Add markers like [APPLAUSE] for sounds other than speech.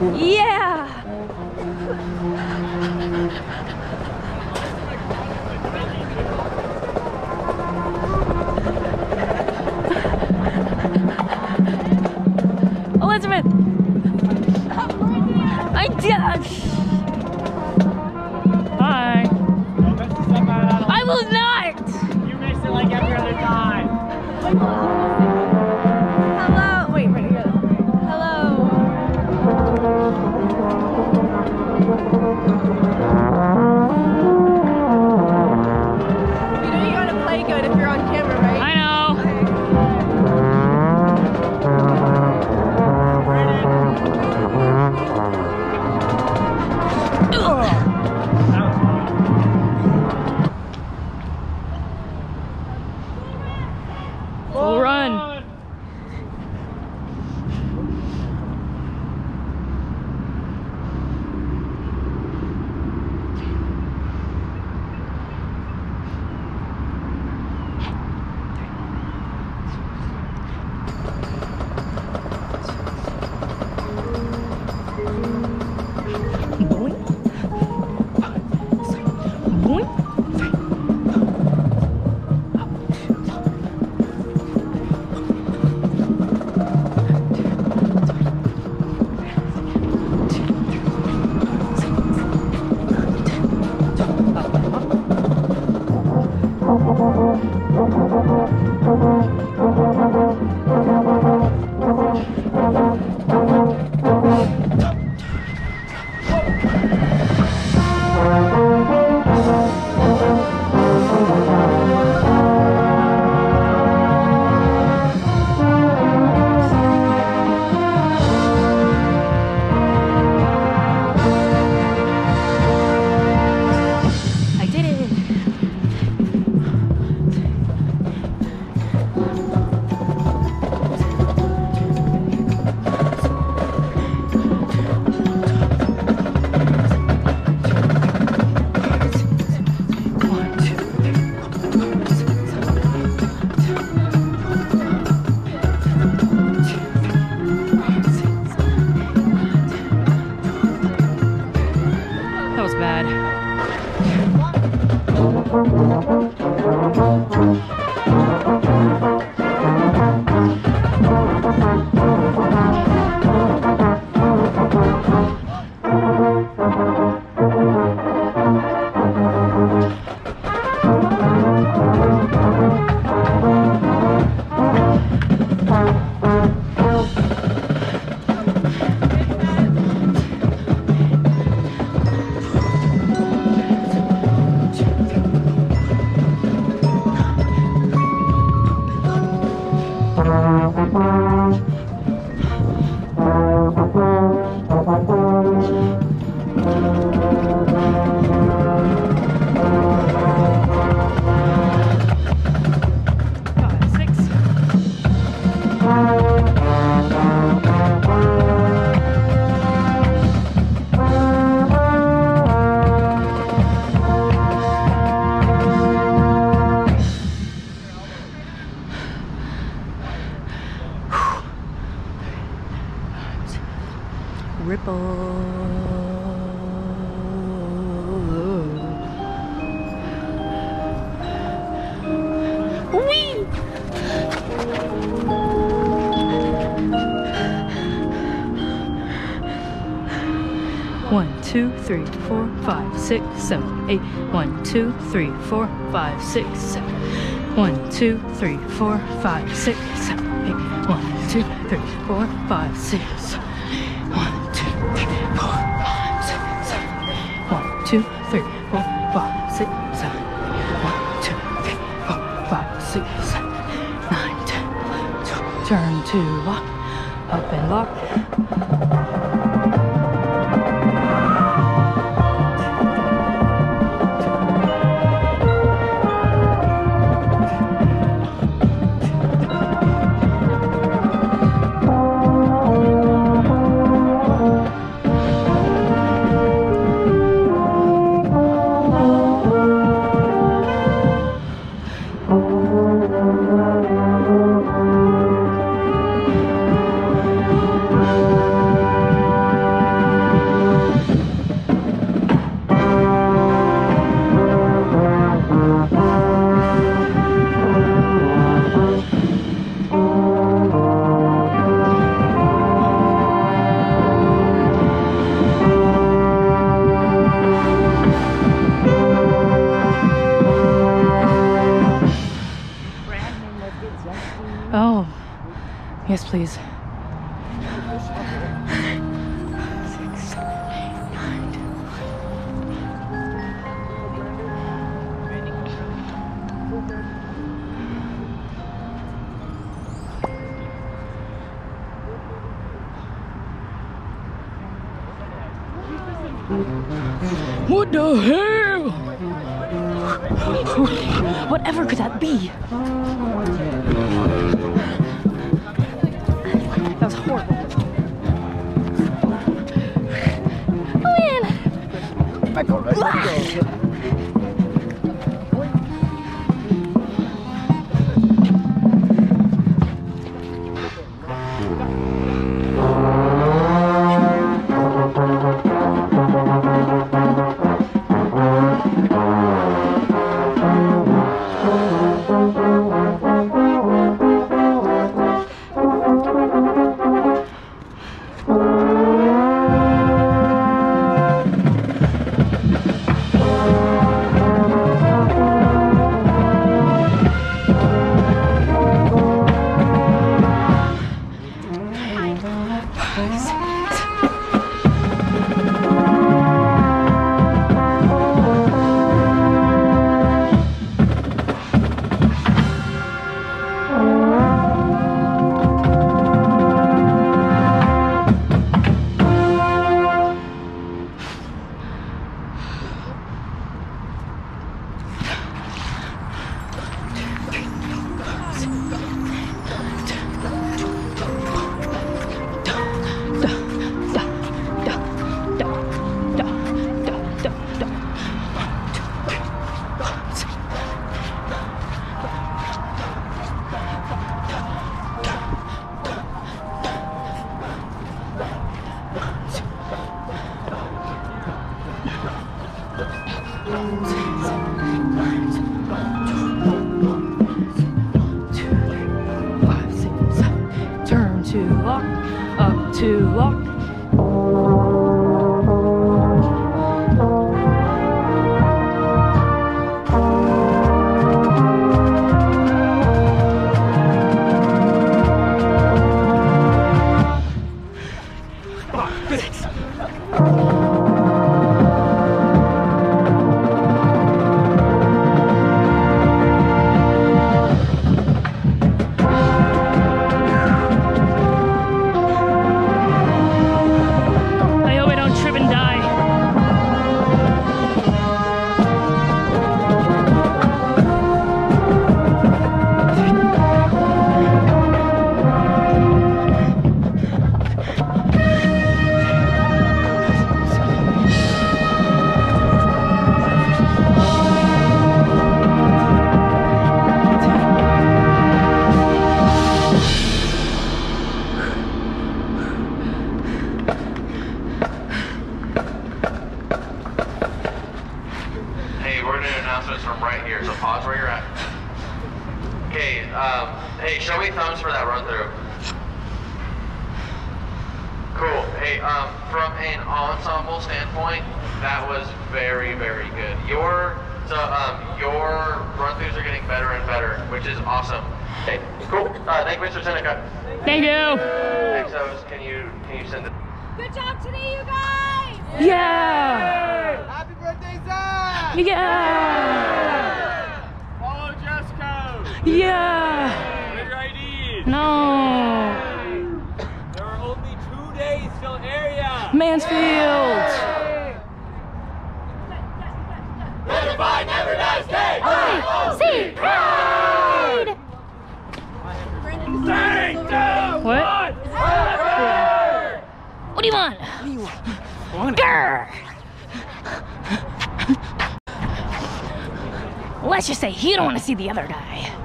Yeah! [LAUGHS] Elizabeth! I did! Hi. I will not! Full run. Ripple. Whee! One, two, three, four, five, six, seven, eight. One, two, three, four, five, six, seven. One, two, three, four, five, six, seven, eight. One, two, three, four, five, six, seven. Six, seven. One, two, three, four, five, six, seven. Nine, ten, eleven, twelve. Turn to lock. Up and lock. Yes, please. Six, seven, eight, nine, ten. What the hell? Whatever could that be? Man! Five, Cool. Um, from an ensemble standpoint, that was very, very good. Your so um your run throughs are getting better and better, which is awesome. Okay, cool. Uh, thank you, Mr. Seneca. Thank you. Exos, can you can you send it? Good job today, you guys! Yeah. Happy birthday, Zach! Yeah. Follow dress code. Yeah. Mansfield. Unified never dies day. See pride. Three, two, What? one. What do you want? Grr. Let's just say you don't want to see the other guy.